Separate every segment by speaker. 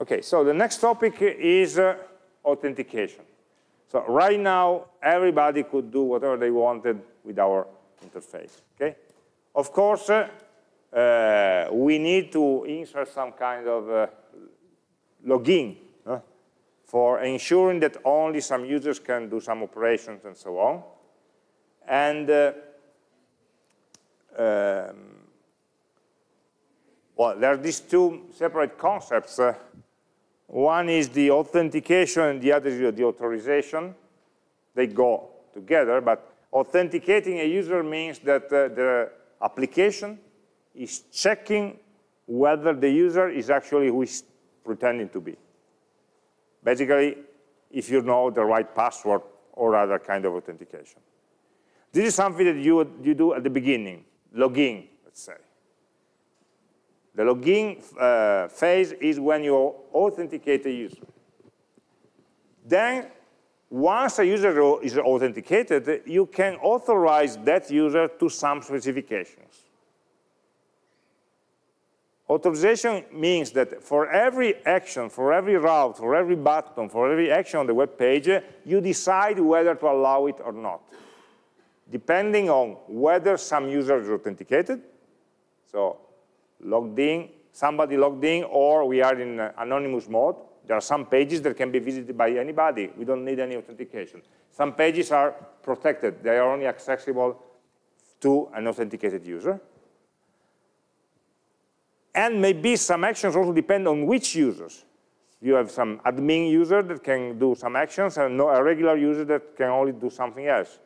Speaker 1: Okay, so the next topic is uh, authentication. So right now, everybody could do whatever they wanted with our interface, okay? Of course, uh, uh, we need to insert some kind of uh, login uh, for ensuring that only some users can do some operations and so on. And uh, um, well, there are these two separate concepts. One is the authentication and the other is the authorization. They go together, but authenticating a user means that uh, the application is checking whether the user is actually who is pretending to be. Basically, if you know the right password or other kind of authentication. This is something that you, you do at the beginning, login, let's say. The login uh, phase is when you authenticate a user. Then, once a user is authenticated, you can authorize that user to some specifications. Authorization means that for every action, for every route, for every button, for every action on the web page, you decide whether to allow it or not, depending on whether some user is authenticated, so logged in, somebody logged in, or we are in anonymous mode. There are some pages that can be visited by anybody. We don't need any authentication. Some pages are protected. They are only accessible to an authenticated user. And maybe some actions also depend on which users. You have some admin user that can do some actions and a regular user that can only do something else.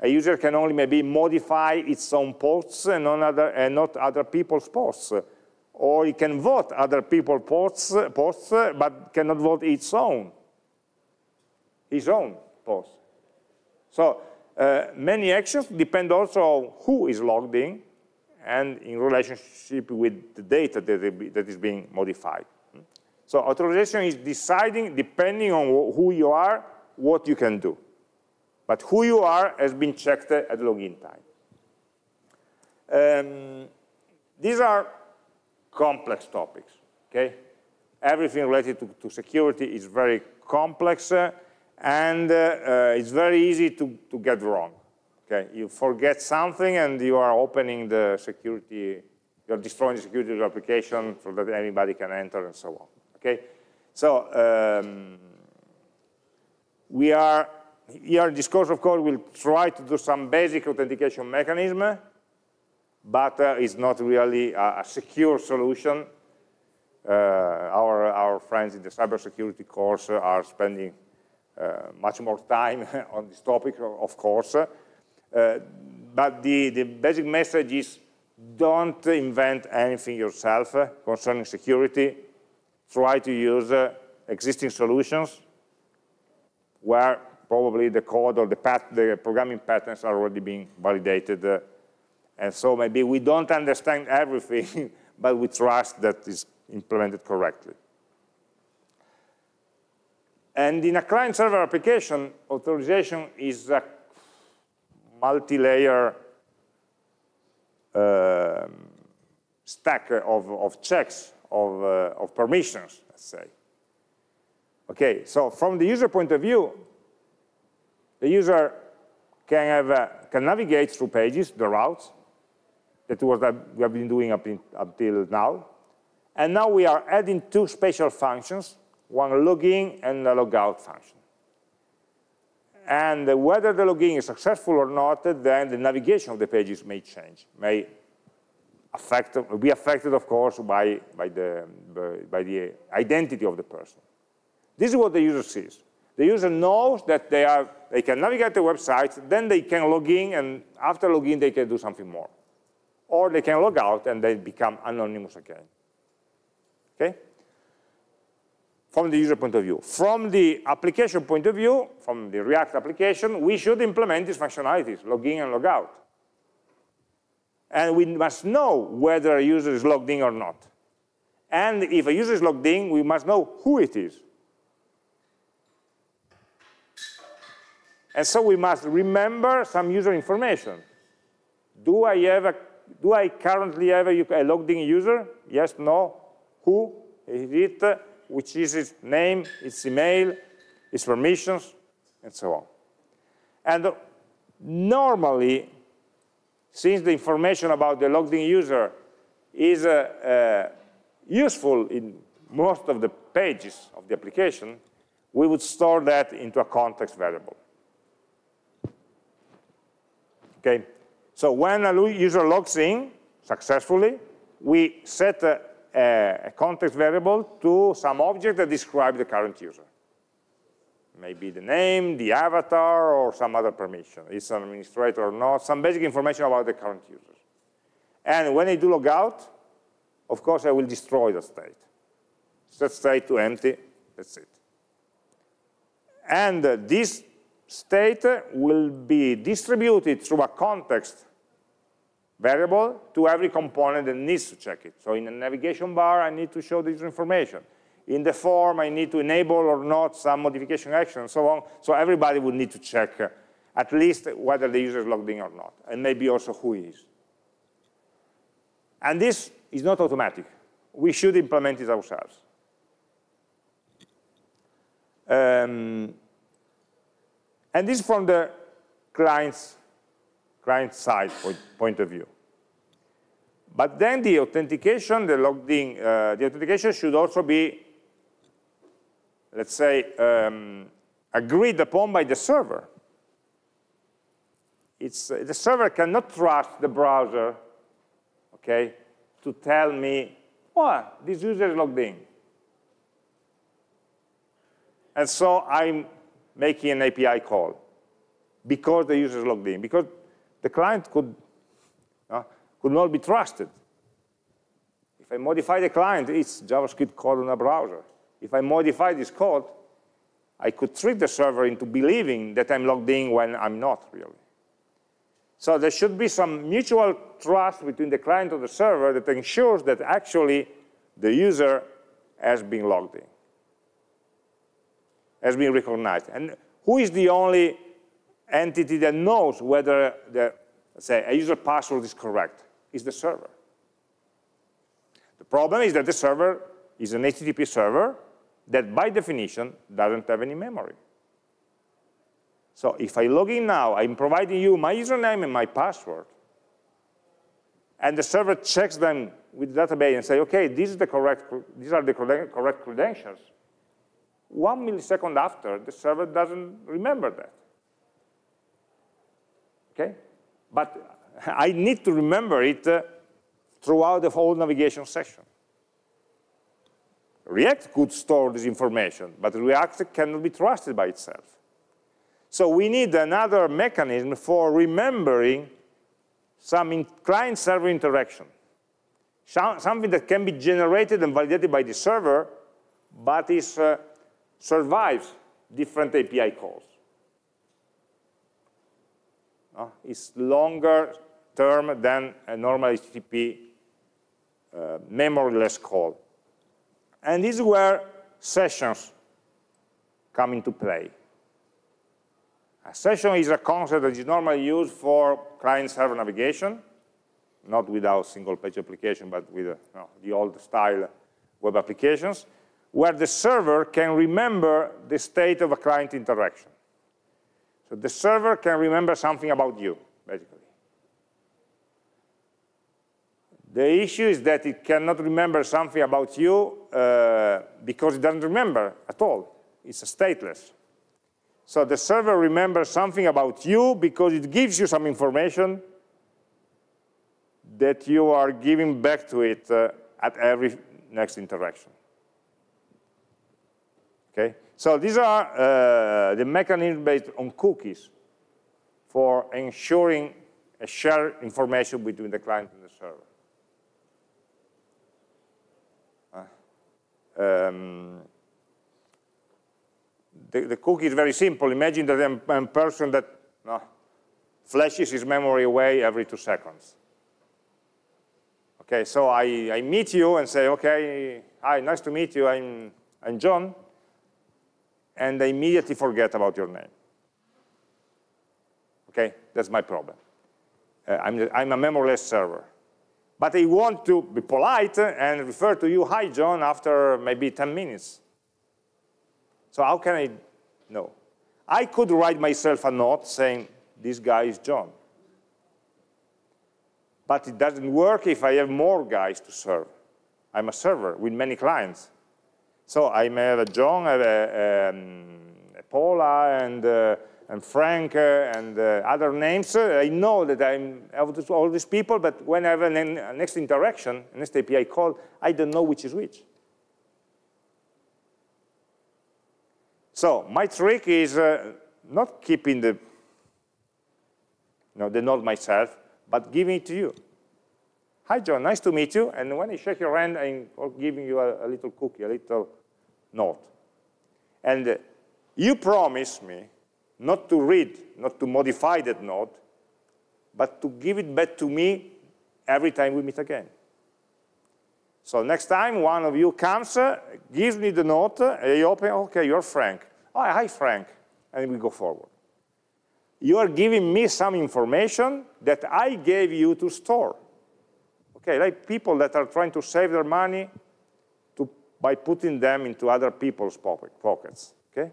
Speaker 1: A user can only maybe modify its own posts and, other, and not other people's posts. Or it can vote other people's posts, but cannot vote its own, his own post. So uh, many actions depend also on who is logged in and in relationship with the data that is being modified. So authorization is deciding, depending on who you are, what you can do. But who you are has been checked at login time. Um, these are complex topics, okay? Everything related to, to security is very complex, uh, and uh, uh, it's very easy to, to get wrong. Okay, you forget something and you are opening the security, you're destroying the security of the application so that anybody can enter and so on. Okay, so um, we are here in this course of code we'll try to do some basic authentication mechanism, but uh, it's not really a, a secure solution. Uh, our, our friends in the cybersecurity course are spending uh, much more time on this topic, of course. Uh, but the, the basic message is don't invent anything yourself concerning security. Try to use uh, existing solutions where probably the code or the, the programming patterns are already being validated. Uh, and so maybe we don't understand everything, but we trust that it's implemented correctly. And in a client-server application, authorization is a multi-layer uh, stack of, of checks, of, uh, of permissions, let's say. Okay, so from the user point of view, the user can, have, uh, can navigate through pages, the routes, that was what we have been doing up in, until now. And now we are adding two special functions, one login and a logout function. And whether the login is successful or not, then the navigation of the pages may change, may affect, be affected, of course, by, by, the, by the identity of the person. This is what the user sees. The user knows that they, are, they can navigate the website, then they can log in, and after login, they can do something more. Or they can log out, and they become anonymous again. Okay? from the user point of view. From the application point of view, from the React application, we should implement these functionalities, login and logout. And we must know whether a user is logged in or not. And if a user is logged in, we must know who it is. And so we must remember some user information. Do I, have a, do I currently have a, a logged in user? Yes, no. Who is it? which is its name, its email, its permissions, and so on. And normally, since the information about the logged in user is uh, uh, useful in most of the pages of the application, we would store that into a context variable. Okay, so when a user logs in successfully, we set a, a context variable to some object that describes the current user. Maybe the name, the avatar, or some other permission. It's an administrator or not, some basic information about the current user. And when I do log out, of course, I will destroy the state. Set state to empty, that's it. And uh, this state will be distributed through a context variable to every component that needs to check it. So in the navigation bar, I need to show this information. In the form, I need to enable or not some modification action and so on. So everybody would need to check uh, at least whether the user is logged in or not, and maybe also who is. And this is not automatic. We should implement it ourselves. Um, and this is from the client's client side point, point of view. But then the authentication, the logged in, uh, the authentication should also be, let's say, um, agreed upon by the server. It's, uh, the server cannot trust the browser, okay, to tell me, oh, this user is logged in. And so I'm making an API call because the user is logged in, because the client could, uh, could not be trusted. If I modify the client, it's JavaScript code on a browser. If I modify this code, I could trick the server into believing that I'm logged in when I'm not really. So there should be some mutual trust between the client and the server that ensures that actually the user has been logged in, has been recognized. And who is the only entity that knows whether the, say, a user password is correct is the server. The problem is that the server is an HTTP server that by definition doesn't have any memory. So if I log in now, I'm providing you my username and my password. And the server checks them with the database and say, okay, this is the correct, these are the correct credentials. One millisecond after, the server doesn't remember that okay? But I need to remember it uh, throughout the whole navigation session. React could store this information, but React cannot be trusted by itself. So we need another mechanism for remembering some client-server interaction, something that can be generated and validated by the server, but is, uh, survives different API calls uh, is longer term than a normal HTTP uh, memoryless call. And this is where sessions come into play. A session is a concept that is normally used for client-server navigation, not without single-page application, but with uh, the old-style web applications, where the server can remember the state of a client interaction. So the server can remember something about you, basically. The issue is that it cannot remember something about you uh, because it doesn't remember at all. It's stateless. So the server remembers something about you because it gives you some information that you are giving back to it uh, at every next interaction. Okay? So these are uh, the mechanisms based on cookies for ensuring a shared information between the client and the server. Uh, um, the, the, cookie is very simple. Imagine that I'm, I'm a person that no, flashes his memory away every two seconds. Okay, so I, I meet you and say, okay, hi, nice to meet you, I'm, I'm John and I immediately forget about your name. Okay, that's my problem. Uh, I'm, I'm a memoryless server. But I want to be polite and refer to you, hi, John, after maybe 10 minutes. So how can I know? I could write myself a note saying, this guy is John. But it doesn't work if I have more guys to serve. I'm a server with many clients. So I may have a John, a, um, a Paula, and, uh, and Frank, uh, and uh, other names. I know that I'm have all these people, but when I have a next interaction, next API call, I don't know which is which. So my trick is uh, not keeping the, you know, the node myself, but giving it to you. Hi, John, nice to meet you. And when I shake your hand, I'm giving you a, a little cookie, a little note. And uh, you promise me not to read, not to modify that note, but to give it back to me every time we meet again. So next time one of you comes, uh, gives me the note, uh, I open, okay, you're Frank. Oh, hi, Frank. And we go forward. You are giving me some information that I gave you to store. Okay, like people that are trying to save their money to, by putting them into other people's pockets, okay?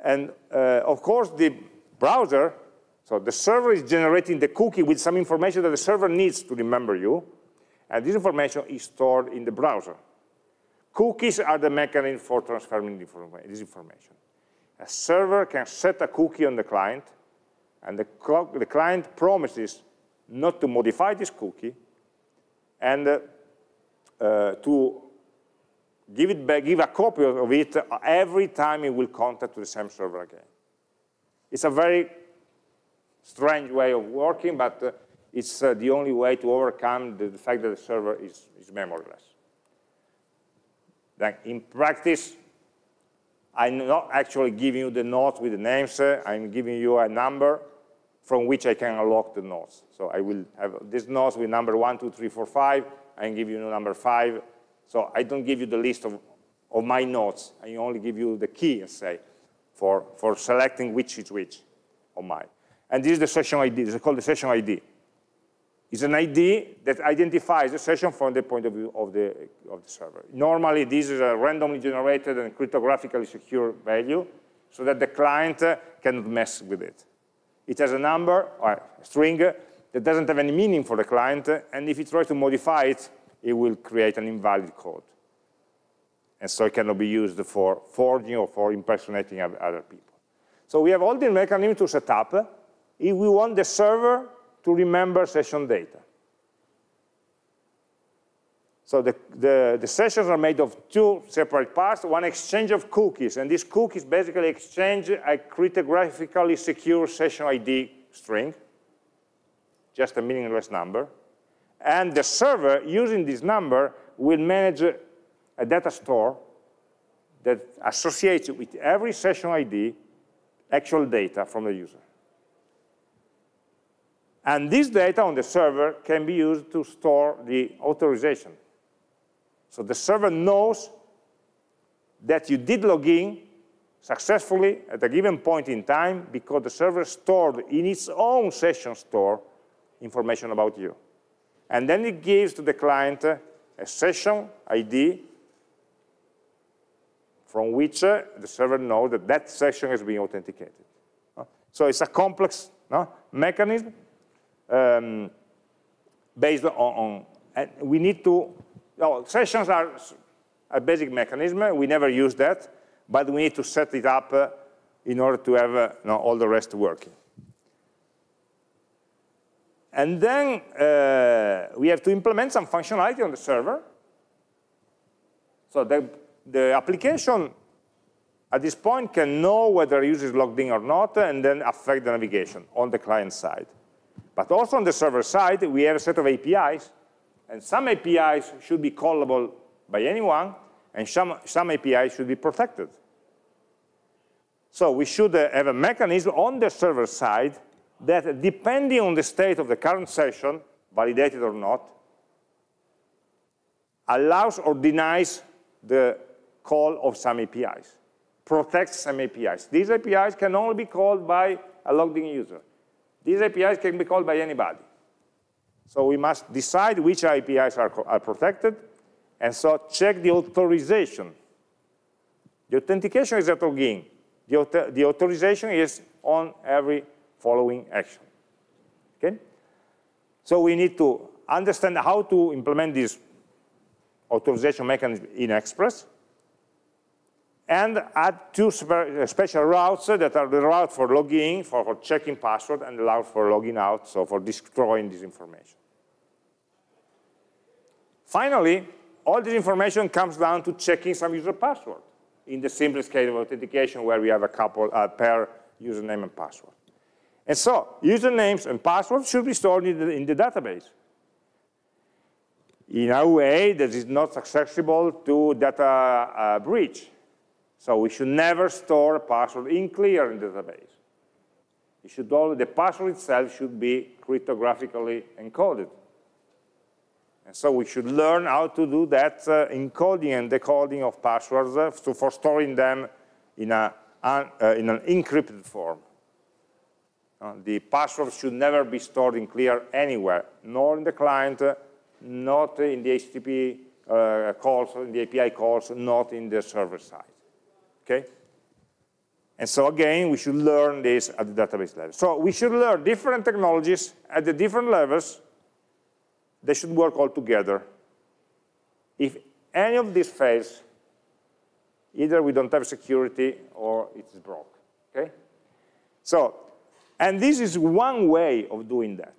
Speaker 1: And uh, of course, the browser, so the server is generating the cookie with some information that the server needs to remember you, and this information is stored in the browser. Cookies are the mechanism for transferring this information. A server can set a cookie on the client, and the, the client promises not to modify this cookie, and uh, uh, to give it back, give a copy of it every time it will contact to the same server again. It's a very strange way of working, but uh, it's uh, the only way to overcome the, the fact that the server is, is memoryless. Then in practice, I'm not actually giving you the nodes with the names, uh, I'm giving you a number from which I can unlock the nodes. So I will have these nodes with number one, two, three, four, five, and give you number five. So I don't give you the list of, of my nodes. I only give you the key, say, for, for selecting which is which of mine. And this is the session ID. This is called the session ID. It's an ID that identifies the session from the point of view of the, of the server. Normally, this is a randomly generated and cryptographically secure value so that the client uh, cannot mess with it. It has a number, or a string, that doesn't have any meaning for the client, and if it tries to modify it, it will create an invalid code. And so it cannot be used for forging or for impersonating other people. So we have all the mechanisms to set up if we want the server to remember session data. So the, the, the, sessions are made of two separate parts, one exchange of cookies, and these cookies basically exchange a cryptographically secure session ID string, just a meaningless number, and the server using this number will manage a data store that associates with every session ID actual data from the user. And this data on the server can be used to store the authorization. So the server knows that you did log in successfully at a given point in time because the server stored in its own session store information about you. And then it gives to the client a session ID from which uh, the server knows that that session has been authenticated. So it's a complex no, mechanism um, based on, on, we need to, oh, sessions are a basic mechanism. We never use that, but we need to set it up uh, in order to have uh, you know, all the rest working. And then uh, we have to implement some functionality on the server. So the, the application at this point can know whether a user is logged in or not and then affect the navigation on the client side. But also on the server side, we have a set of APIs, and some APIs should be callable by anyone, and some, some APIs should be protected. So we should uh, have a mechanism on the server side that, depending on the state of the current session, validated or not, allows or denies the call of some APIs, protects some APIs. These APIs can only be called by a logged in user. These APIs can be called by anybody. So we must decide which APIs are, are protected, and so check the authorization. The authentication is at login. The, the authorization is on every following action. Okay? So we need to understand how to implement this authorization mechanism in Express, and add two special routes that are the route for logging, for, for checking password, and the route for logging out, so for destroying this information. Finally, all this information comes down to checking some user password in the simplest case of authentication where we have a couple, a pair username and password. And so usernames and passwords should be stored in the, in the database in a way that is not accessible to data uh, breach. So we should never store a password in clear in the database. It should all, the password itself should be cryptographically encoded. And so we should learn how to do that uh, encoding and decoding of passwords uh, so for storing them in, a, uh, in an encrypted form. Uh, the password should never be stored in clear anywhere, nor in the client, uh, not in the HTTP uh, calls, in the API calls, not in the server side. Okay? And so again, we should learn this at the database level. So we should learn different technologies at the different levels. They should work all together. If any of these fails, either we don't have security or it's broke. Okay? So, and this is one way of doing that.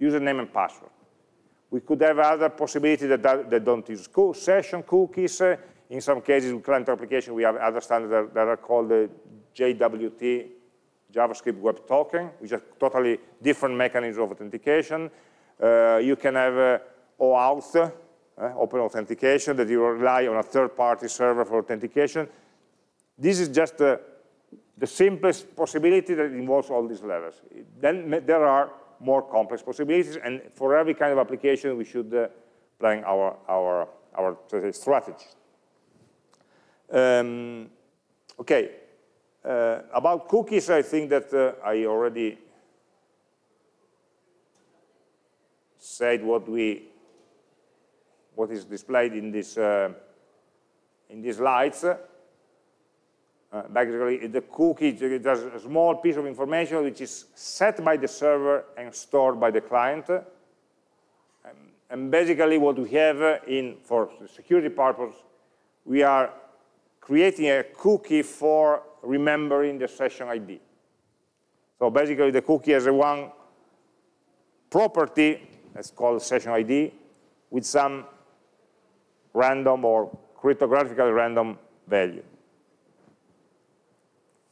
Speaker 1: Username and password. We could have other possibilities that, that don't use session cookies. Uh, in some cases, with client application, we have other standards that, that are called the JWT, JavaScript Web Token, which are totally different mechanisms of authentication. Uh, you can have OAuth, uh, open authentication, that you rely on a third-party server for authentication. This is just uh, the simplest possibility that involves all these levels. Then there are more complex possibilities, and for every kind of application, we should uh, plan our, our, our strategy. Um, okay, uh, about cookies, I think that uh, I already said what we, what is displayed in this, uh, in these slides. Uh, basically, the cookie is a small piece of information which is set by the server and stored by the client. Um, and basically, what we have in, for security purpose, we are creating a cookie for remembering the session ID. So basically, the cookie has a one property, that's called session ID, with some random or cryptographically random value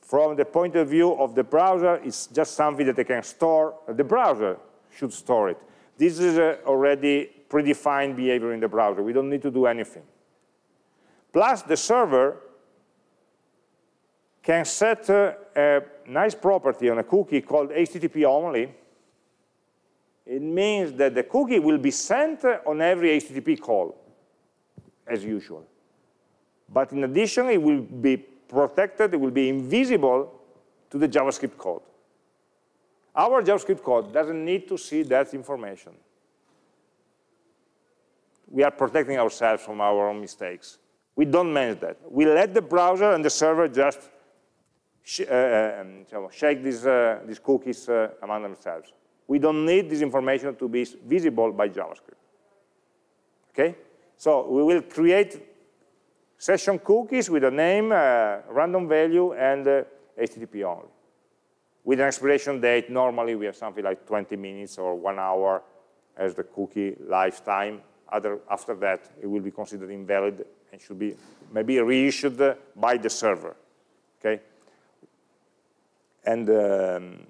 Speaker 1: from the point of view of the browser, it's just something that they can store. The browser should store it. This is already predefined behavior in the browser. We don't need to do anything. Plus, the server can set uh, a nice property on a cookie called HTTP only. It means that the cookie will be sent on every HTTP call, as usual. But in addition, it will be protected, it will be invisible to the JavaScript code. Our JavaScript code doesn't need to see that information. We are protecting ourselves from our own mistakes. We don't manage that. We let the browser and the server just sh uh, um, shake these, uh, these cookies uh, among themselves. We don't need this information to be visible by JavaScript. Okay? So we will create session cookies with a name, uh, random value, and uh, HTTP only. With an expiration date, normally we have something like 20 minutes or one hour as the cookie lifetime. Other, after that, it will be considered invalid and should be maybe reissued by the server. Okay? And um,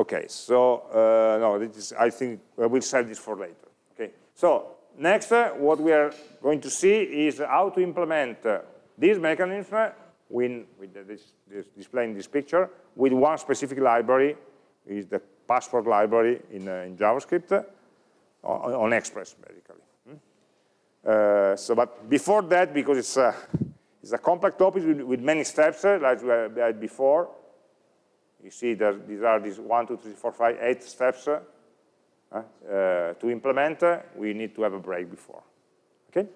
Speaker 1: Okay, so uh, no, this is, I think I will save this for later. Okay, so next, uh, what we are going to see is how to implement uh, this mechanism with, with this, this displaying this picture with one specific library, is the Passport library in, uh, in JavaScript uh, on, on, Express, basically. Hmm? Uh, so, but before that, because it's It's a complex topic with, with many steps, uh, like we had before. You see that these are these one, two, three, four, five, eight steps uh, uh, to implement. we need to have a break before. Okay?